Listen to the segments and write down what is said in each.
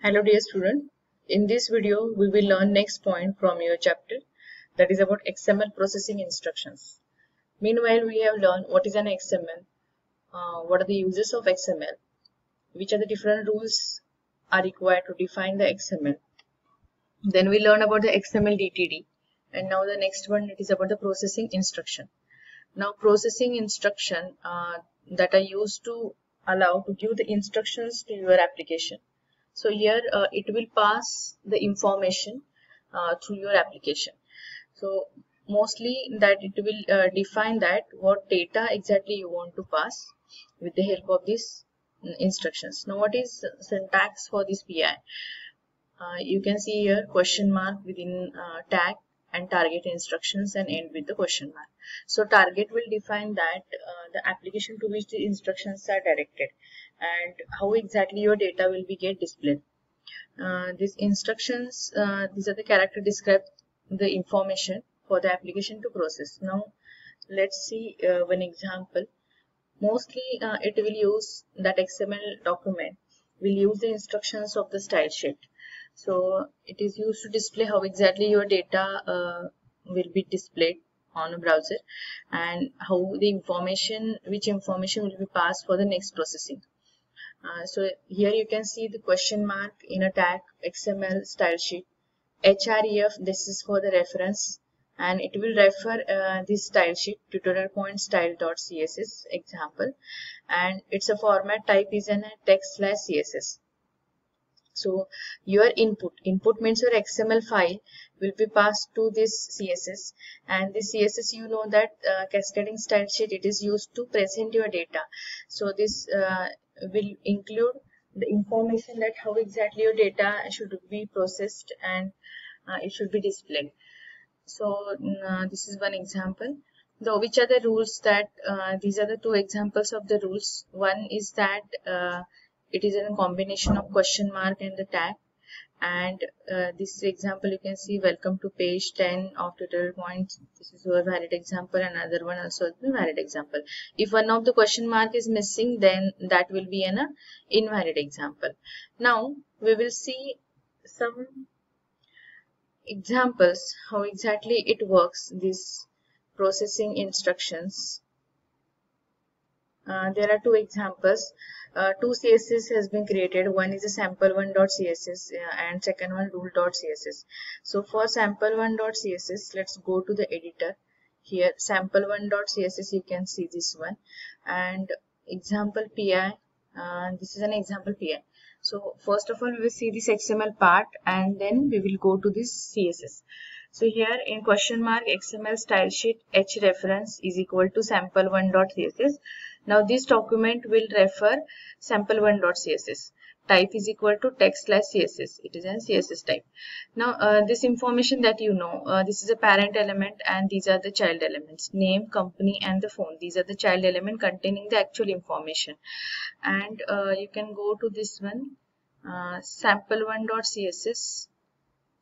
Hello dear student. In this video, we will learn next point from your chapter that is about XML processing instructions. Meanwhile, we have learned what is an XML, uh, what are the uses of XML, which are the different rules are required to define the XML. Then we learn about the XML DTD and now the next one it is about the processing instruction. Now processing instruction uh, that are used to allow to give the instructions to your application so here uh, it will pass the information uh, through your application. So mostly that it will uh, define that what data exactly you want to pass with the help of these instructions. Now what is syntax for this PI? Uh, you can see here question mark within uh, tag and target instructions and end with the question mark. So target will define that uh, the application to which the instructions are directed and how exactly your data will be get displayed. Uh, these instructions, uh, these are the character describe the information for the application to process. Now, let's see uh, one example. Mostly, uh, it will use that XML document will use the instructions of the style sheet. So, it is used to display how exactly your data uh, will be displayed on a browser and how the information, which information will be passed for the next processing. Uh, so here you can see the question mark in a tag XML style sheet. href, this is for the reference and it will refer uh, this style sheet tutorial point style.css example and its a format type is an text slash css so your input input means your xml file will be passed to this css and this css you know that uh, cascading style sheet it is used to present your data so this uh, will include the information that how exactly your data should be processed and uh, it should be displayed. So uh, this is one example. Though which are the rules that uh, these are the two examples of the rules. One is that uh, it is a combination of question mark and the tag. And uh, this example you can see welcome to page 10 of tutorial points. This is a valid example. Another one also is a valid example. If one of the question mark is missing then that will be an uh, invalid example. Now we will see some examples how exactly it works these processing instructions uh, there are two examples uh, two CSS has been created. One is a sample1.css uh, and second one rule.css. So for sample1.css, let's go to the editor. Here sample1.css, you can see this one and example PI. Uh, this is an example PI. So first of all, we will see this XML part and then we will go to this CSS. So here in question mark XML style sheet h reference is equal to sample1.css. Now this document will refer sample1.css. Type is equal to text slash CSS. It is a CSS type. Now uh, this information that you know, uh, this is a parent element and these are the child elements. Name, company and the phone. These are the child element containing the actual information. And uh, you can go to this one, uh, sample1.css.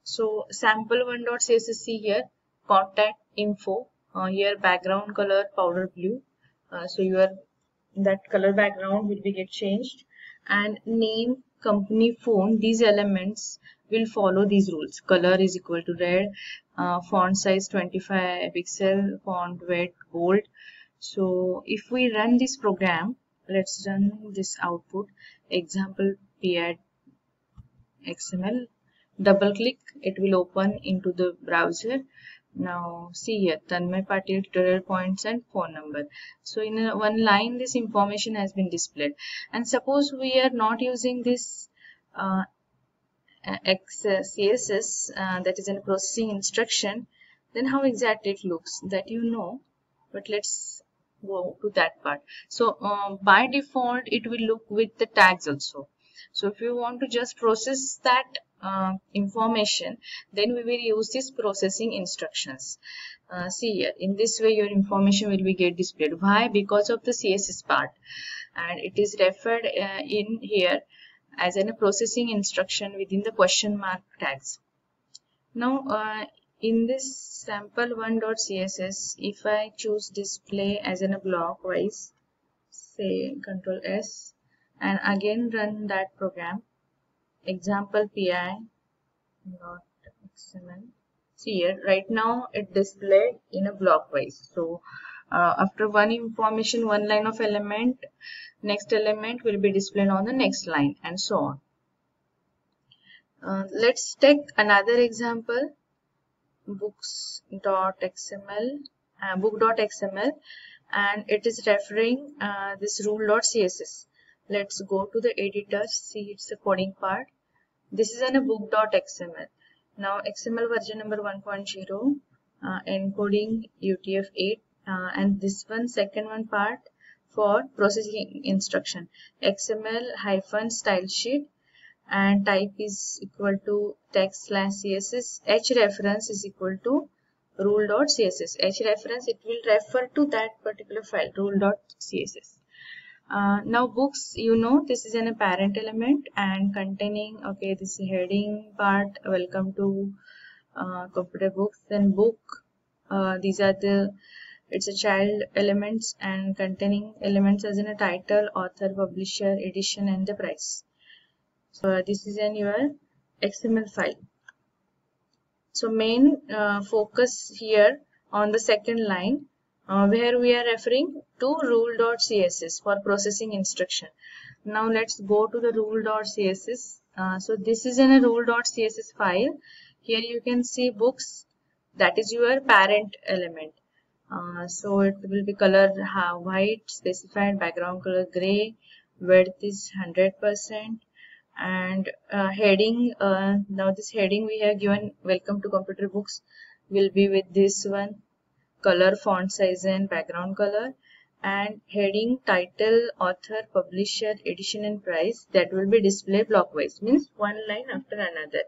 So sample1.css see here, contact info. Uh, here background color powder blue. Uh, so your that color background will be get changed. And name company phone these elements will follow these rules. Color is equal to red uh, font size 25 pixel font weight bold. So if we run this program let's run this output. Example pad xml double click it will open into the browser now see here Tanmay Patil tutorial points and phone number. So in a, one line this information has been displayed and suppose we are not using this uh, CSS uh, that is in processing instruction then how exactly it looks that you know but let's go to that part. So uh, by default it will look with the tags also. So if you want to just process that uh, information. Then we will use this processing instructions. Uh, see here in this way your information will be get displayed. Why? Because of the css part. And it is referred uh, in here as in a processing instruction within the question mark tags. Now uh, in this sample1.css if i choose display as in a block wise say control s and again run that program example pi dot xml see here right now it displayed in a block wise so uh, after one information one line of element next element will be displayed on the next line and so on. Uh, let's take another example. Books.xml uh, book.xml and it is referring uh, this rule.css let's go to the editor see it's the coding part this is in a book.xml now xml version number 1.0 uh, encoding utf-8 uh, and this one second one part for processing instruction. Xml hyphen style sheet and type is equal to text slash css h reference is equal to rule.css h reference it will refer to that particular file rule.css uh, now books you know this is an a parent element and containing okay this heading part welcome to uh, computer books. Then book uh, these are the it's a child elements and containing elements as in a title author publisher edition and the price. So this is in your xml file. So main uh, focus here on the second line uh, where we are referring to rule.css for processing instruction. Now let's go to the rule.css. Uh, so this is in a rule.css file. Here you can see books that is your parent element. Uh, so it will be color white specified background color gray width is 100% and uh, heading uh, now this heading we have given welcome to computer books will be with this one color font size and background color and heading title author publisher edition and price that will be displayed blockwise means one line after another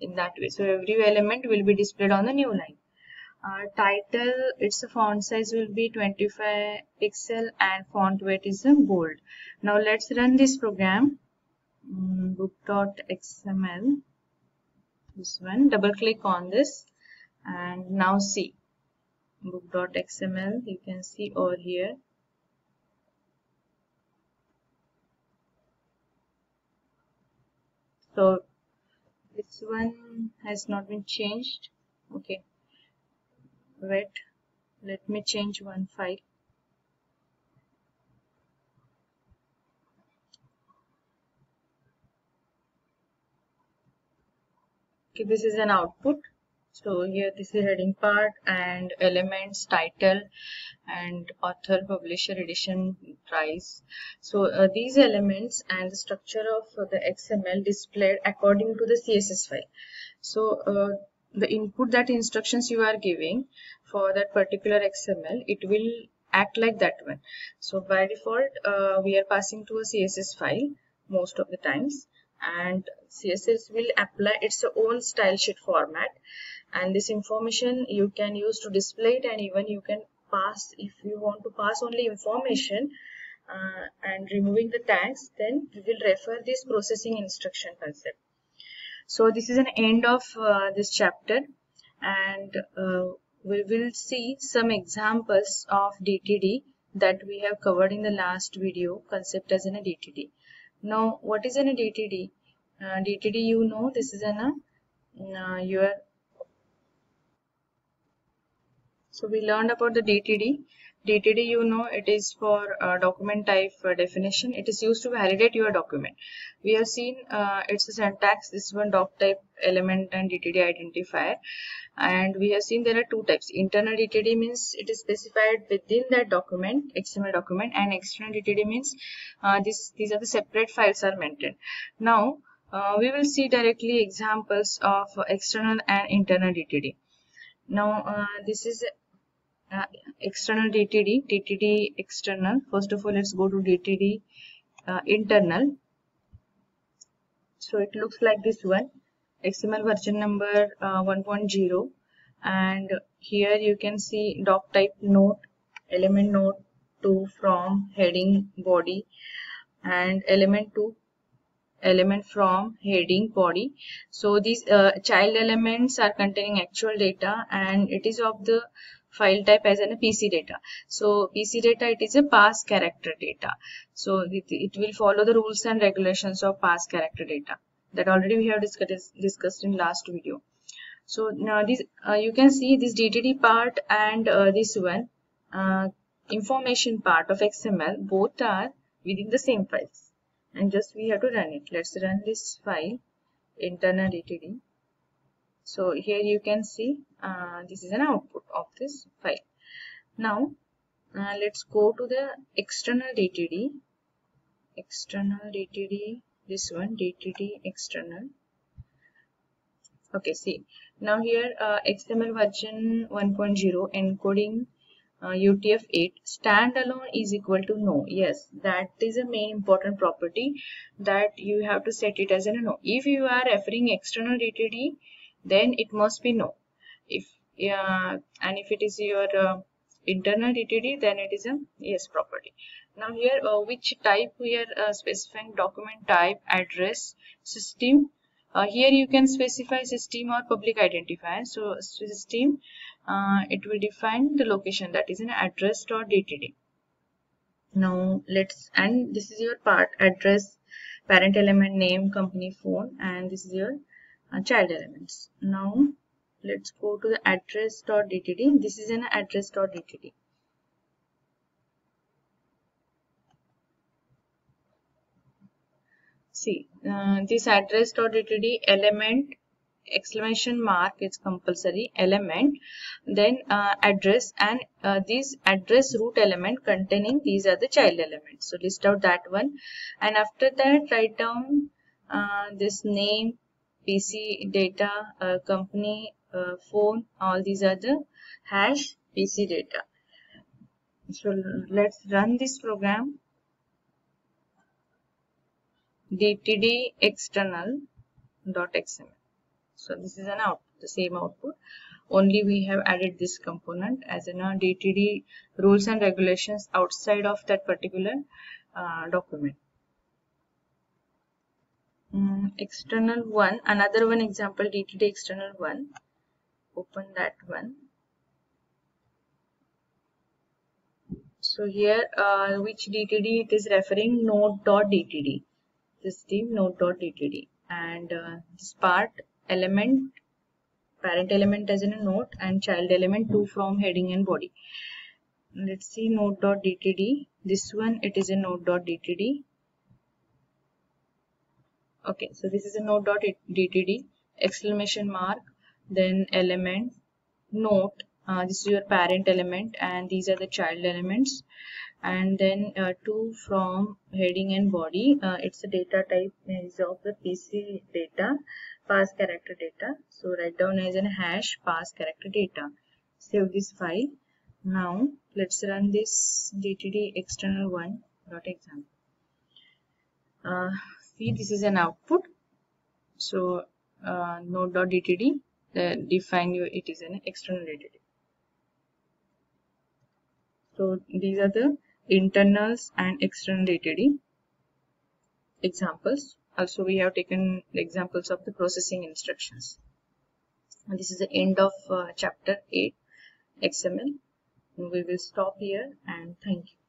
in that way. So every element will be displayed on the new line. Uh, title its font size will be 25 pixel and font weight is bold. Now let's run this program. Um, book.xml this one. Double click on this. And now see book.xml you can see over here. So this one has not been changed. Okay. Wait. Let me change one file. Okay this is an output so here this is heading part and elements title and author publisher edition price. So uh, these elements and the structure of uh, the xml displayed according to the css file. So uh, the input that instructions you are giving for that particular xml it will act like that one. So by default uh, we are passing to a css file most of the times and css will apply its own style sheet format and this information you can use to display it and even you can pass if you want to pass only information uh, and removing the tags then we will refer this processing instruction concept. So this is an end of uh, this chapter and uh, we will see some examples of DTD that we have covered in the last video concept as in a DTD now what is in a DTD uh, DTD you know this is an uh, your so we learned about the DTD. DTD, you know, it is for uh, document type uh, definition. It is used to validate your document. We have seen uh, it's a syntax, this one doc type element and DTD identifier. And we have seen there are two types. Internal DTD means it is specified within that document, XML document, and external DTD means uh, this, these are the separate files are maintained. Now, uh, we will see directly examples of external and internal DTD. Now, uh, this is uh, external DTD, DTD external. First of all, let's go to DTD uh, internal. So it looks like this one, XML version number uh, 1.0 and here you can see doc type note, element note to from heading body and element to element from heading body so these uh, child elements are containing actual data and it is of the file type as a PC data. So PC data it is a pass character data. So it, it will follow the rules and regulations of pass character data. that already we have discussed discussed in last video so now this uh, you can see this DTD part and uh, this one uh, information part of XML both are within the same files and just we have to run it let's run this file internal DTD so here you can see uh, this is an output of this file. Now uh, let's go to the external DTD external DTD this one DTD external. Okay see. Now here uh, XML version 1.0 encoding uh, UTF-8 standalone is equal to no. Yes that is a main important property that you have to set it as a no. If you are referring external DTD then it must be no. If uh, and if it is your uh, internal DTD then it is a yes property. Now here uh, which type we are uh, specifying? Document type address system. Uh, here you can specify system or public identifier. So system uh, it will define the location that is an address dot DTD now let's and this is your part address parent element name company phone and this is your child elements. Now let's go to the address.dtd this is an address.dtd see uh, this address.dtd element exclamation mark is compulsory element then uh, address and uh, this address root element containing these are the child elements. So list out that one. And after that write down uh, this name PC data, uh, company, uh, phone, all these are the hash PC data. So let's run this program. DTD external dot xml. So this is an output, the same output. Only we have added this component as in a DTD rules and regulations outside of that particular uh, document um, external one. Another one example dtd external one. Open that one. So here uh, which dtd it is referring? Node.dtd this team node.dtd and uh, this part element parent element as in a node and child element 2 from heading and body. Let's see node.dtd this one it is a node.dtd okay so this is a note dot dtd exclamation mark then element note uh, this is your parent element and these are the child elements. And then uh, two from heading and body uh, it's a data type is of the pc data pass character data. So write down as a hash pass character data. Save this file. Now let's run this dtd external one dot example. Uh, this is an output. So uh, node.dtd uh, define you it is an external dtd so these are the internals and external dtd examples. Also we have taken examples of the processing instructions. And this is the end of uh, chapter 8 xml we will stop here and thank you